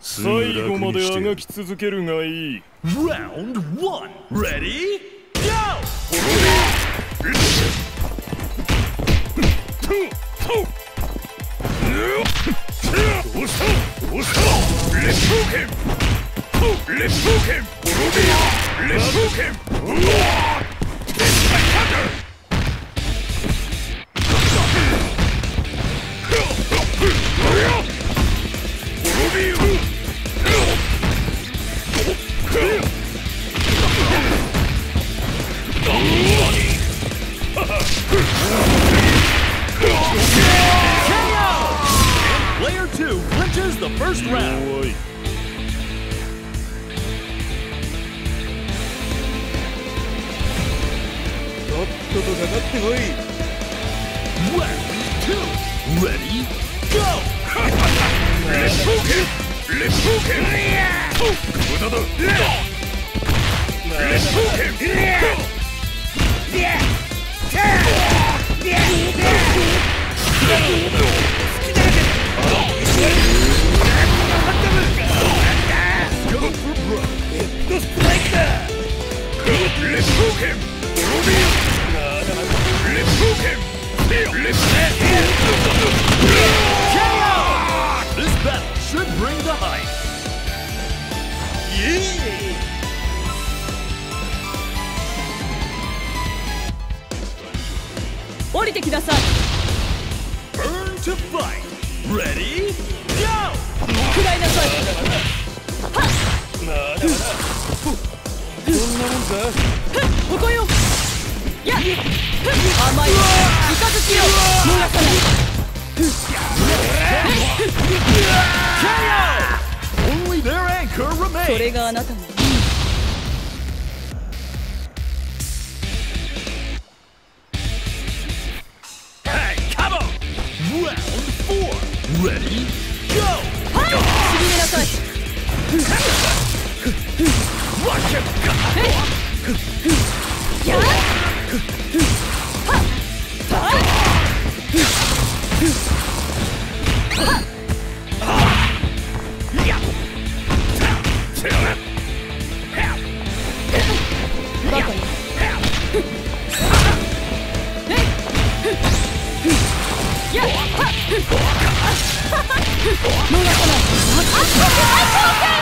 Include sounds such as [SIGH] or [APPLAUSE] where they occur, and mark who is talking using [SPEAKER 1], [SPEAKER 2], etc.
[SPEAKER 1] 最後まであがき続けるがいい。
[SPEAKER 2] Round one. Ready? Go!
[SPEAKER 1] どうした？どうした？烈風剣烈風剣滅び烈風剣うわ鉄パイパ
[SPEAKER 2] first round. Round two. Ready? Go!
[SPEAKER 1] 烈風剣烈風剣 烈風剣滅びよ烈風剣烈
[SPEAKER 2] This battle should bring the hype. Yeah!
[SPEAKER 3] 降りてきなさい
[SPEAKER 2] Burn to fight. Ready? Go!
[SPEAKER 3] 食らいなさい
[SPEAKER 1] どんなもんか
[SPEAKER 3] ここよ甘いわ三がさないそれがあなたのしびれい逃っさな [LAUGHS]